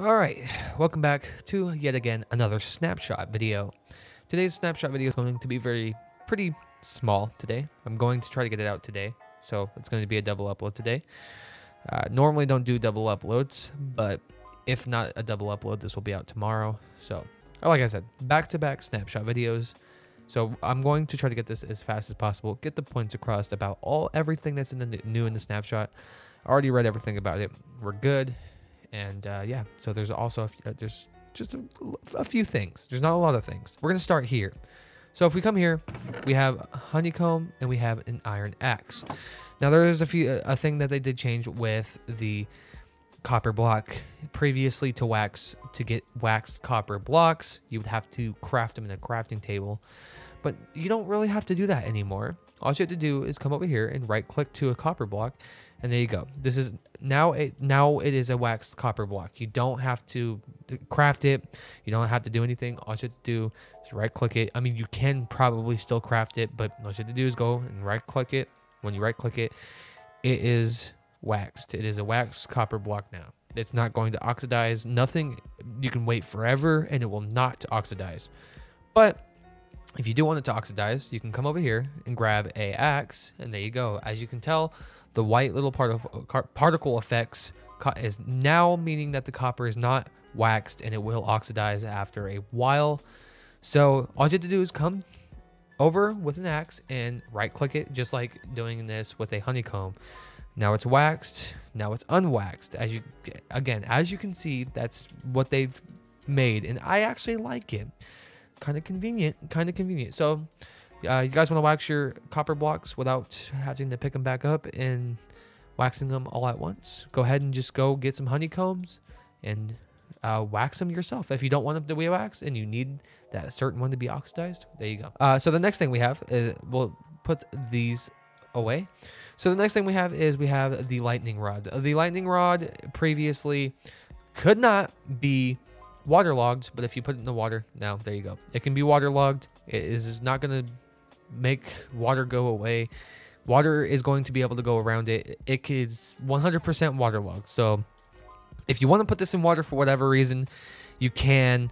All right, welcome back to yet again another snapshot video. Today's snapshot video is going to be very pretty small today. I'm going to try to get it out today, so it's going to be a double upload today. Uh, normally don't do double uploads, but if not a double upload, this will be out tomorrow. So, like I said, back-to-back snapshot videos. So I'm going to try to get this as fast as possible, get the points across about all everything that's in the new in the snapshot. Already read everything about it. We're good and uh, yeah so there's also a uh, there's just a, a, few things. There's not a lot of things. We're gonna start here. So if we come here we have honeycomb and we have an iron axe. Now there is a few a thing that they did change with the copper block. Previously to wax to get waxed copper blocks you would have to craft them in a crafting table. But you don't really have to do that anymore. All you have to do is come over here and right click to a copper block and there you go. This is now it now it is a waxed copper block. You don't have to craft it. You don't have to do anything. All you have to do is right click it. I mean, you can probably still craft it, but all you have to do is go and right click it. When you right click it, it is waxed. It is a waxed copper block now. It's not going to oxidize. Nothing. You can wait forever and it will not oxidize. But if you do want it to oxidize, you can come over here and grab a axe, and there you go. As you can tell, the white little part of uh, particle effects is now meaning that the copper is not waxed and it will oxidize after a while. So all you have to do is come over with an axe and right click it just like doing this with a honeycomb. Now it's waxed, now it's unwaxed. As you again, as you can see, that's what they've made and I actually like it. Kind of convenient, kind of convenient. So uh, you guys want to wax your copper blocks without having to pick them back up and waxing them all at once? Go ahead and just go get some honeycombs and uh, wax them yourself. If you don't want them to be waxed and you need that certain one to be oxidized, there you go. Uh, so the next thing we have is we'll put these away. So the next thing we have is we have the lightning rod. The lightning rod previously could not be waterlogged, but if you put it in the water, now there you go. It can be waterlogged. It is not going to make water go away. Water is going to be able to go around it. It is 100% waterlogged. So if you want to put this in water for whatever reason, you can.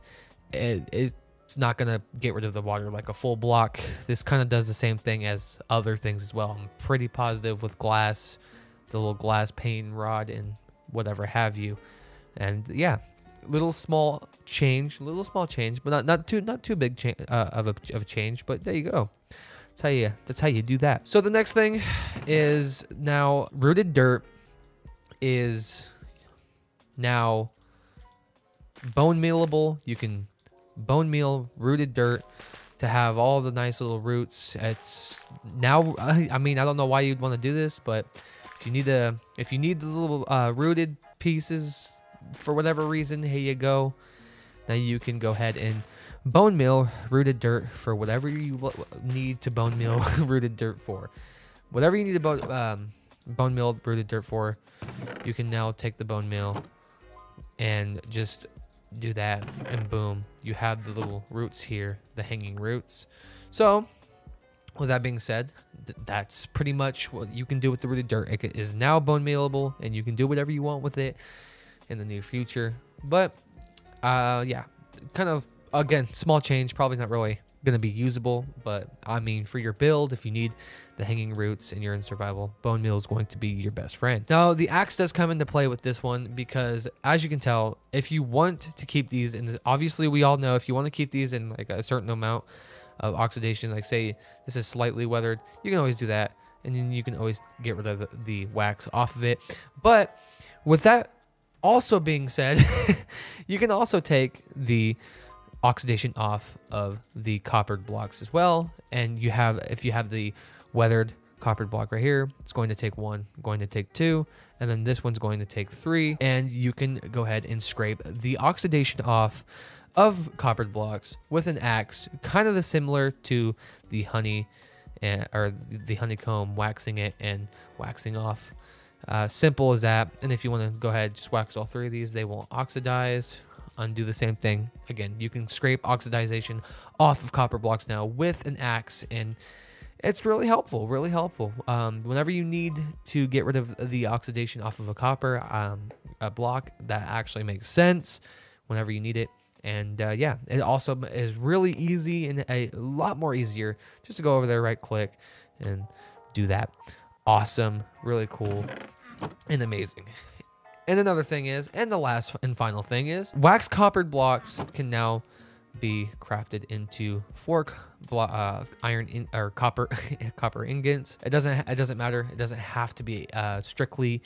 It, it's not going to get rid of the water like a full block. This kind of does the same thing as other things as well. I'm pretty positive with glass, the little glass pane rod and whatever have you. And yeah, little small change, little small change, but not not too not too big cha- uh, of a of a change. But there you go. That's how you that's how you do that. So the next thing is now rooted dirt is now bone mealable. You can bone meal rooted dirt to have all the nice little roots. It's now I mean I don't know why you'd want to do this, but if you need the if you need the little uh, rooted pieces for whatever reason, here you go. Now you can go ahead and bone meal rooted dirt for whatever you need to bone meal rooted dirt for. Whatever you need to bone, um, bone meal rooted dirt for, you can now take the bone meal and just do that and boom, you have the little roots here, the hanging roots. So with that being said, th that's pretty much what you can do with the rooted dirt. It is now bone mealable and you can do whatever you want with it in the near future. But uh, yeah, kind of again, small change, probably not really going to be usable, but I mean, for your build, if you need the hanging roots and you're in survival, bone meal is going to be your best friend. Now, the axe does come into play with this one because, as you can tell, if you want to keep these, and obviously we all know if you want to keep these in like a certain amount of oxidation, like say this is slightly weathered, you can always do that, and then you can always get rid of the, the wax off of it. But with that also being said, you can also take the oxidation off of the coppered blocks as well. And you have, if you have the weathered coppered block right here, it's going to take one, going to take two, and then this one's going to take three. And you can go ahead and scrape the oxidation off of coppered blocks with an axe, kind of the similar to the honey and, or the honeycomb, waxing it and waxing off. Uh, simple as that. And if you want to go ahead, just wax all three of these, they won't oxidize undo the same thing. Again, you can scrape oxidization off of copper blocks now with an axe and it's really helpful, really helpful. Um, whenever you need to get rid of the oxidation off of a copper um, a block, that actually makes sense. Whenever you need it, and uh, yeah, it also is really easy and a lot more easier just to go over there, right click, and do that. Awesome, really cool, and amazing. And another thing is, and the last and final thing is, wax coppered blocks can now be crafted into fork uh, iron in, or copper copper ingots. It doesn't it doesn't matter. It doesn't have to be uh, strictly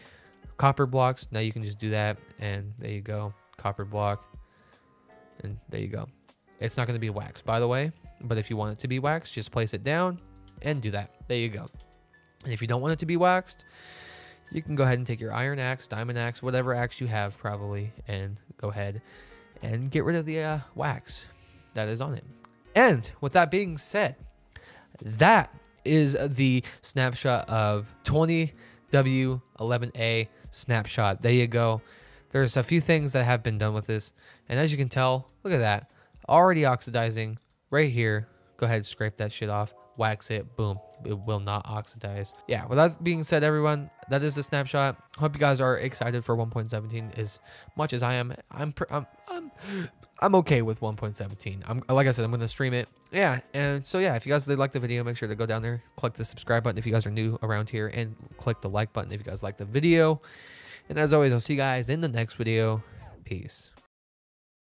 copper blocks. Now you can just do that, and there you go, copper block, and there you go. It's not going to be wax, by the way. But if you want it to be wax, just place it down and do that. There you go. And if you don't want it to be waxed, you can go ahead and take your iron axe, diamond axe, whatever axe you have probably, and go ahead and get rid of the uh, wax that is on it. And with that being said, that is the snapshot of 20W11A snapshot. There you go. There's a few things that have been done with this. And as you can tell, look at that. Already oxidizing right here. Go ahead, and scrape that shit off. Wax it. Boom. It will not oxidize. Yeah, with that being said, everyone, that is the snapshot. Hope you guys are excited for 1.17 as much as I am. I'm, I'm, I'm I'm okay with 1.17. I'm like I said, I'm gonna stream it. Yeah, and so yeah, if you guys did like the video, make sure to go down there, click the subscribe button if you guys are new around here, and click the like button if you guys like the video. And as always, I'll see you guys in the next video. Peace.